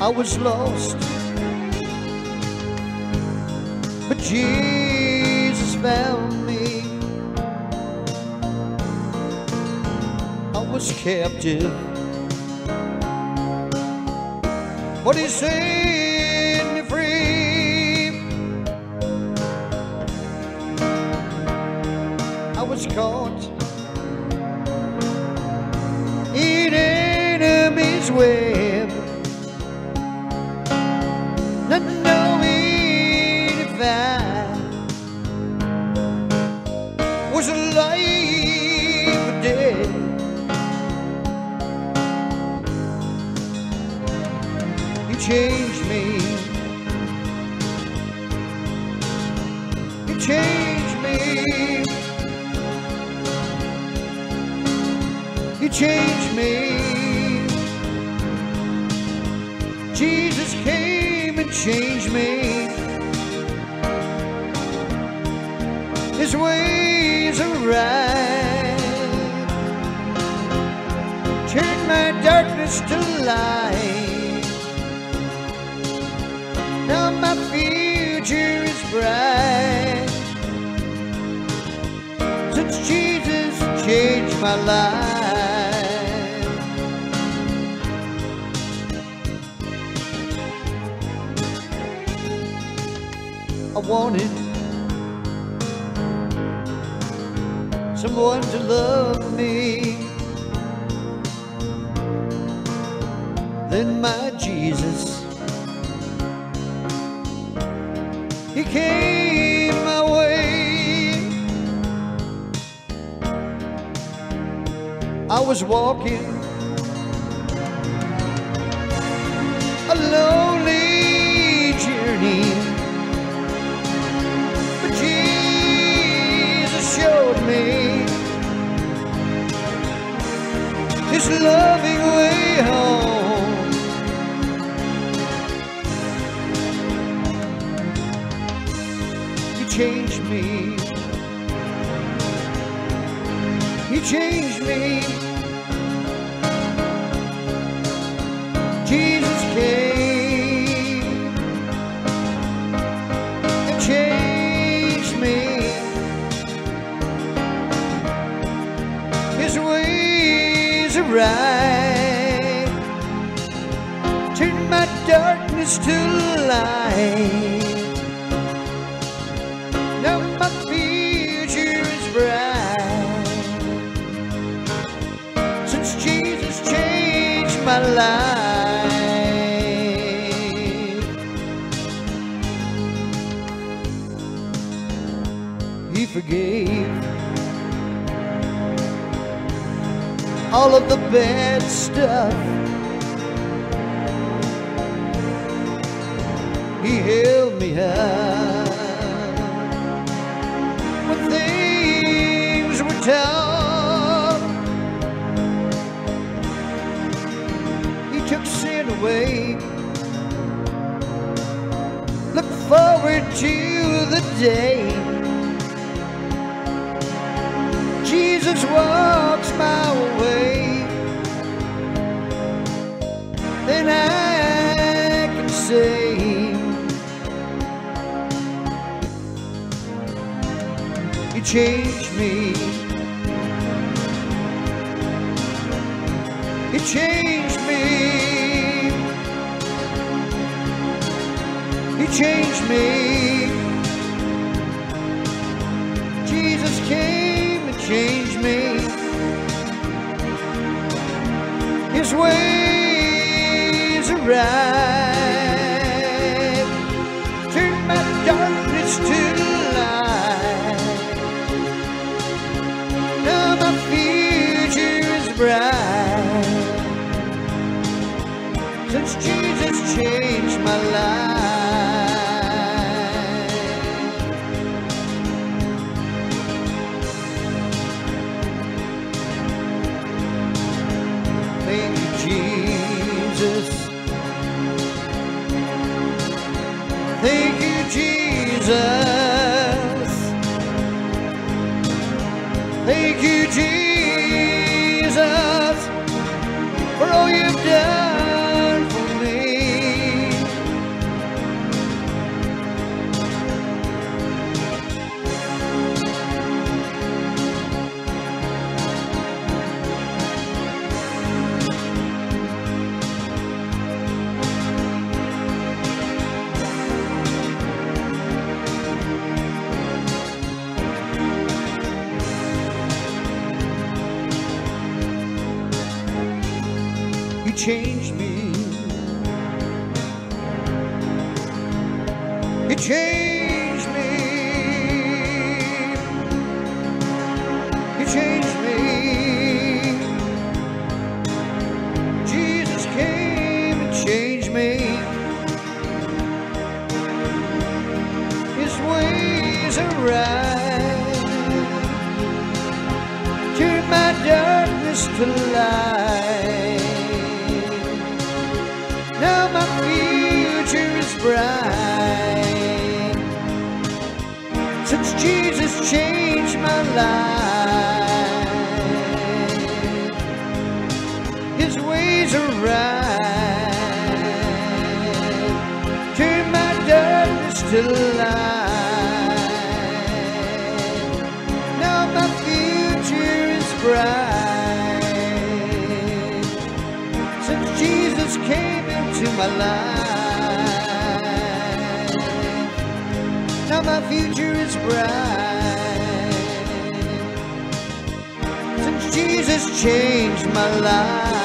I was lost, but Jesus found me. I was captive, but He set me free. I was caught in enemy's web. Was alive or dead. He changed me. He changed me. He changed me. Jesus came and changed me. His ways are right. Turned my darkness to light. Now my future is bright. Since Jesus changed my life. I wanted someone to love me. Then my Jesus, He came my way. I was walking a lonely journey. But Jesus showed me His loving way home. He changed me. He changed me. Right. Turn my darkness to light. Now my future is bright. Since Jesus changed my life. He forgave all of the bad stuff. He held me up when things were tough. He took sin away. Look forward to the day Jesus walks Then I can say. He changed me. He changed me. He changed me. Jesus came and changed me. His are right. Turn my darkness to light. Now my future is bright. Since Jesus changed my life. Thank you, Jesus. Thank you, Jesus, for all you've done changed me. You changed me. You changed me. Jesus came and changed me. His ways are right. Turn my darkness to light. Changed my life, His ways are right. Turn my darkness to light. Now my future is bright. Since Jesus came into my life, now my future is bright. Jesus changed my life.